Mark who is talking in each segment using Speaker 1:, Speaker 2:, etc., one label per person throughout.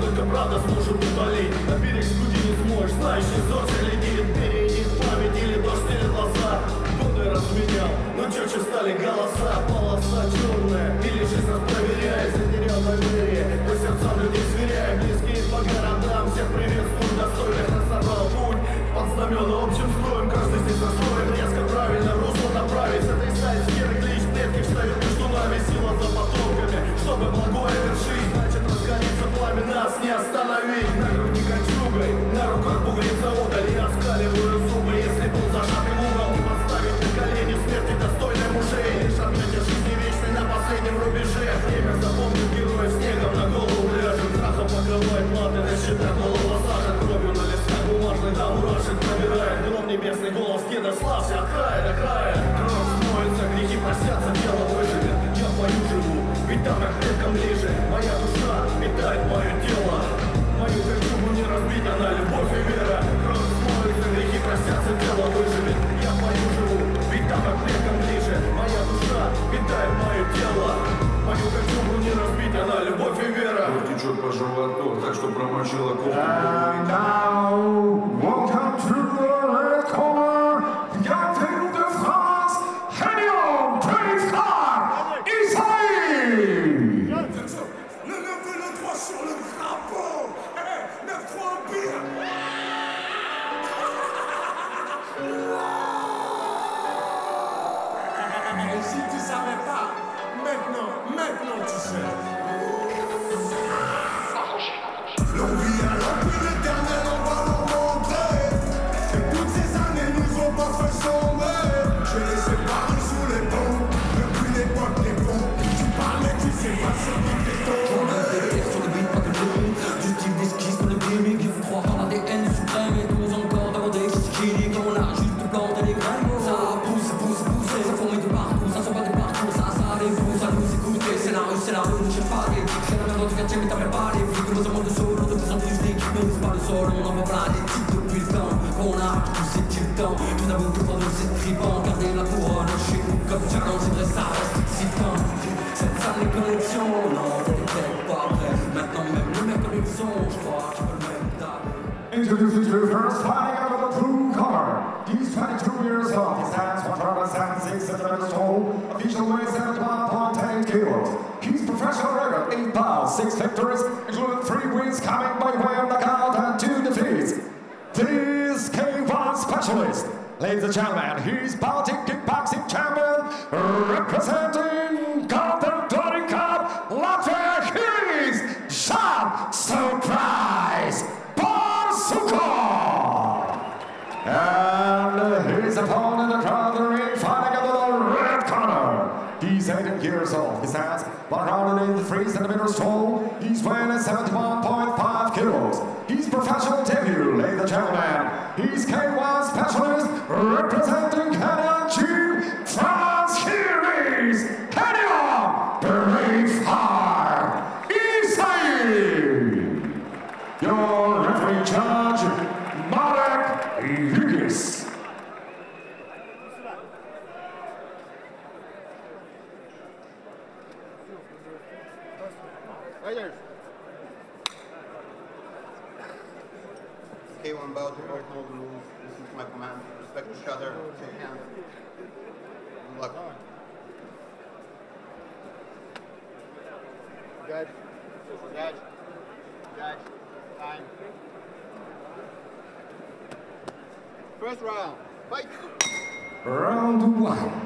Speaker 1: только правда сможет утолить На берег с груди не сможешь, знающий зорче летит Перейдет память или дождь или глаза. Годы разменял, но четче стали голоса. Полоса черная, или жизнь нас проверяет. Затерял доверие, по сердцам людей сверяя Близкие по городам, всех приветствую Достойных нас собрал путь. Под знамена общим строем Каждый здесь настроен пламя, нас не остановить. На груди кольчугой, на руках бугрится удаль Я оскаливаю зубы, если был зажатый в угол Поставить на колени смерти достойной мужей Лишь отметить жизни вечной на последнем рубеже. Время запомнит героев снегом на голову ляжет Страхом покрывает платы на счетах, голова сажет Кровью на листах бумажных до мурашек пробирает. Гром небесный голос деда славься от края до края. Кровь смоется, грехи простятся, тело выживет. Я в бою живу, ведь там как предкам ближе. Моя душа питает мое тело. Мою кольчугу не разбить, она любовь и вера. Кровь смоется, грехи простятся, тело выживет. Я в бою живу, ведь там как предкам ближе. Моя душа питает мое тело. Мою кольчугу не разбить, она любовь и вера.
Speaker 2: Течет по животу, так что промочила кофту.
Speaker 3: Solo, de plus en plus d'équipes Mais c'est pas le sol, on en voit plein des titres depuis le temps Qu'on a poussé tout le temps Je vous avoue que pour nous c'est tripant Garder la Cette non, t'es pas prêt Maintenant même le mec je crois même
Speaker 4: Introducing to the first fighting out of the blue corner. He's 22 years old. He stands 176 centimeters tall. Official weight 71.8 kilos. He's professional record 8 pounds, 6 victories, including 3 wins coming by way of knockout and 2 defeats. This K1 specialist, ladies and gentlemen, he's Baltic kickboxing champion representing centimeters tall. He's weighing at 71.5 kilos. He's professional debut, ladies and gentlemen. He's K1 specialist representing Canada
Speaker 5: Round
Speaker 4: one.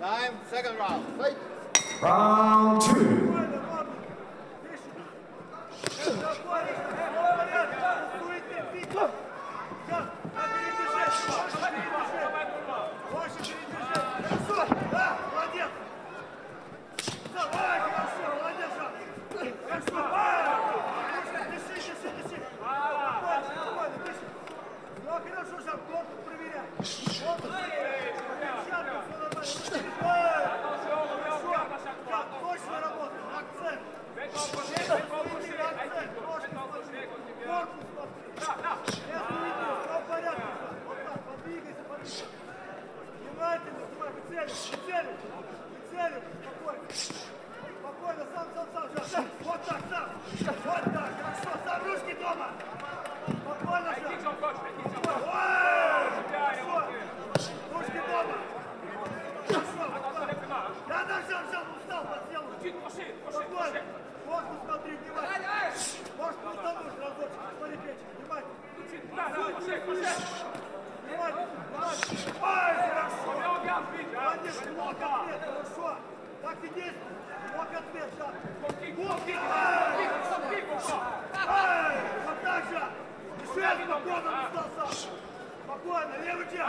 Speaker 5: Time, second round. Fight.
Speaker 6: Round two.
Speaker 7: Спокойно, левый тебя!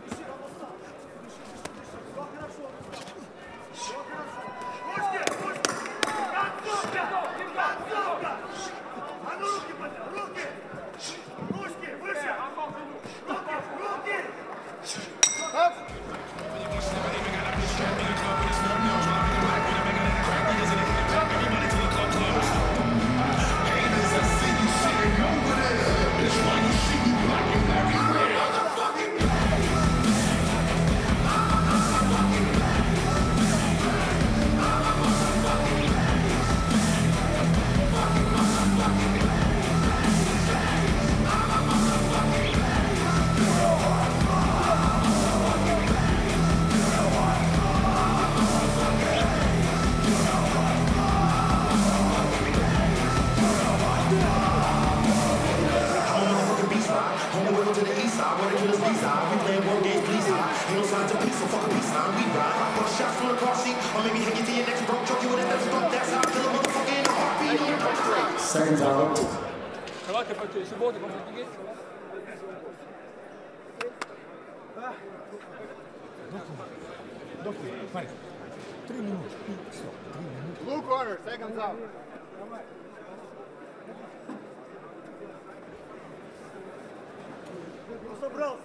Speaker 8: go to the east side, where the killers reside. We playing war games, please hide. Ain't no signs of peace, so fuck a peace sign. We ride. I Bust shots from the car seat, or maybe hang you to your next broke. Choke you with a step stuck. That's how I kill a motherfucker in a heartbeat. On your straight.
Speaker 4: Seconds out.
Speaker 9: Ça va, t'es pas c'est bon, t'es pas fatigué ça va
Speaker 5: Blue corner, seconds out.
Speaker 6: Собрался.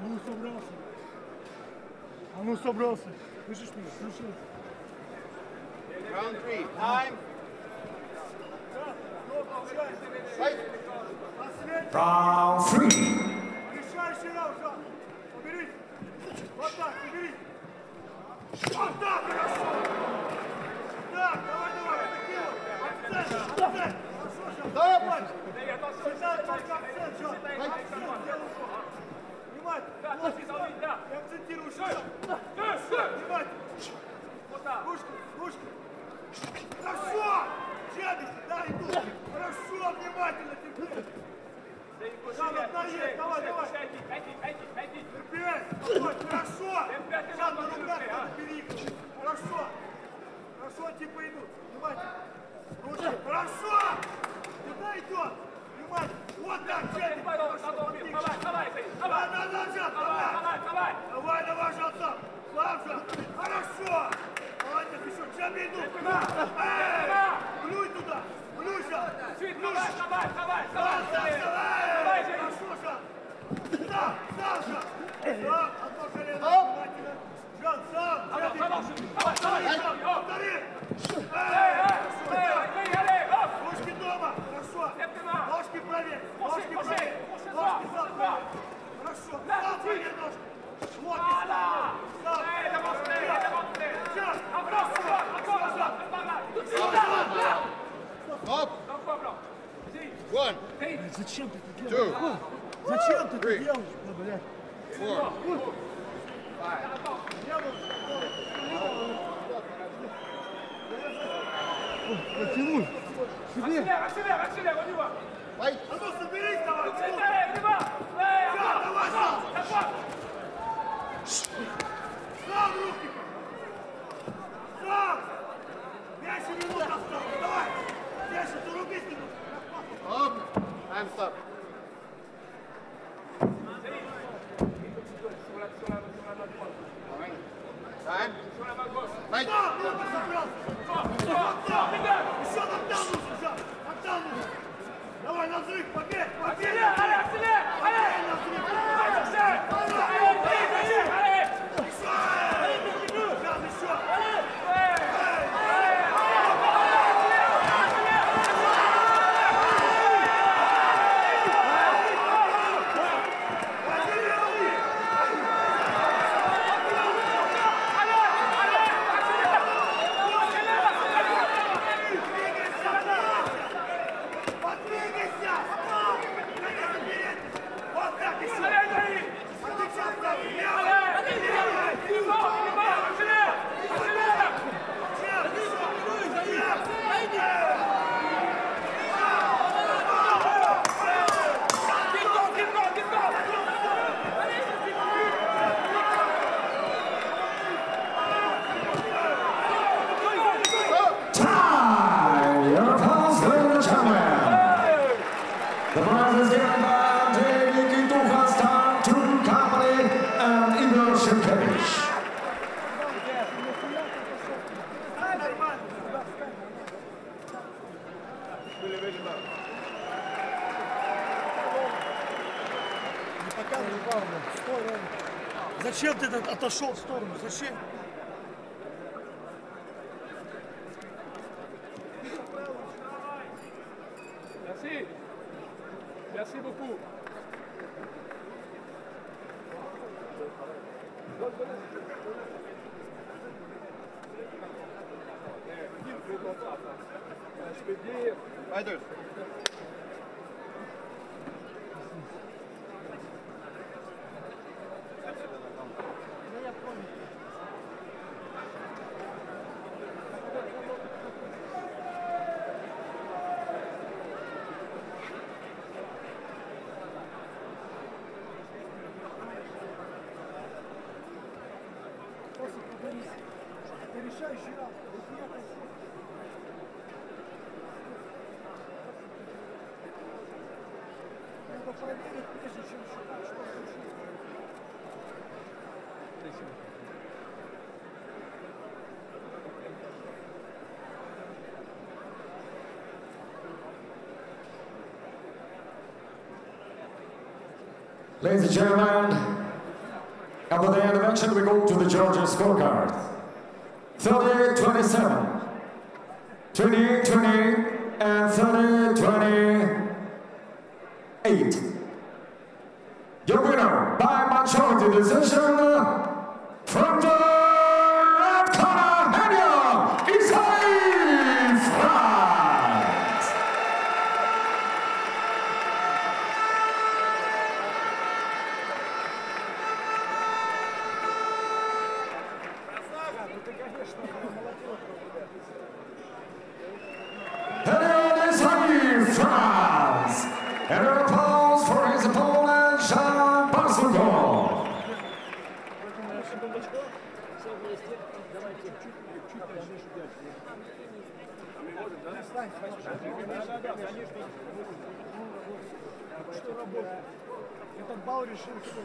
Speaker 6: Ну, собрался. А ну, собрался. Слышишь меня? Слышишь?
Speaker 5: Round three, time. Fight.
Speaker 4: Round three.
Speaker 6: Решающий раунд, Жан. Уберись. Вот так, уберись. Вот так, хорошо. Так, давай, давай, это кило. Акцент, акцент. Хорошо, Жан. Давай. Всегда только акцент, Жан. Акцент, делай упор. Внимательно. Вот, и акцентируешь. Внимательно. Ручки, ручки. Хорошо. Джаби, да, иду. Хорошо, внимательно, теперь. Жан, одна есть, давай, давай. Терпеть! Давай, хорошо! Жан, на руках надо переигрывать. Хорошо! Хорошо, типа идут. Внимательно. Ручки. Хорошо! Куда идет? Внимательно. Вот так, Джеки. Давай, давай, давай, Жан, давай. Давай, давай, Жан, сам. Сам, Жан. Хорошо! Молодец, еще. Джеки идут. Эй! Плюй туда. Плюй, Жан. Плюй. Давай, давай, давай. Хорошо, Жан. Сам, сам, Жан. Сам, одно колено. Внимательно. Жан, сам. Джеки. Давай, Жан, повтори. Эй, хорошо, Жан. Ручки дома. Хорошо. Ножки проверь. Ножки проверь. Ножки сам проверь. Хорошо. Сам проверь ножки. Вот и сам. Сам. Жан, хорошо. Хорошо, Жан.
Speaker 5: Up. One,
Speaker 6: Зачем ты это делаешь? Зачем ты это делаешь? Ну, блядь.
Speaker 5: four,
Speaker 6: Потянуть. Себе.
Speaker 5: fight.
Speaker 6: А ну соберись давай. Жан, давай сам. Сам руки. Сам. Меньше минут осталось. Давай. Меньше, ты рубись минут.
Speaker 5: Up. And stop.
Speaker 6: 来。吧 Зачем ты отошел в сторону? Зачем?
Speaker 9: Merci. Merci.
Speaker 4: Ladies and gentlemen, after the intervention, we go to the Georgia scorecard. 30 27, 28 20, and 30 28. Your winner by majority decision from the Isai France. And a applause for his opponent, Jean Basugo.
Speaker 6: Что работает? Этот балл решил все.